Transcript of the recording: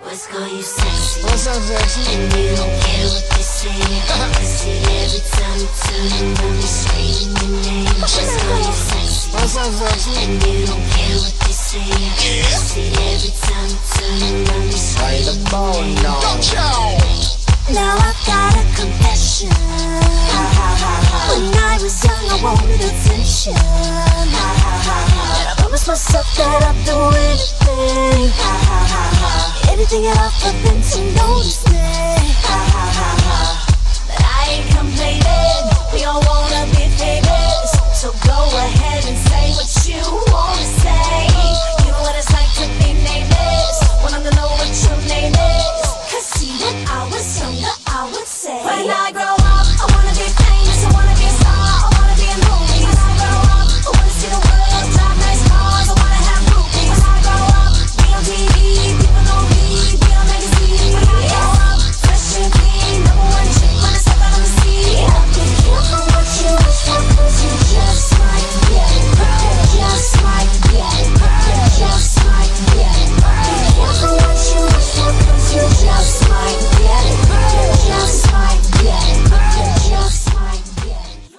Boys call you sexy. What's up, sexy? And you don't care what they say. See every time you turn around, they screaming your name. Boys call you sexy. What's up, sexy? And you don't care what they say. See every time you turn around, they Play the screaming ball your name. now. Now I got a confession. When I was young, I wanted attention. And I promised myself that I'd do anything. Anything at all for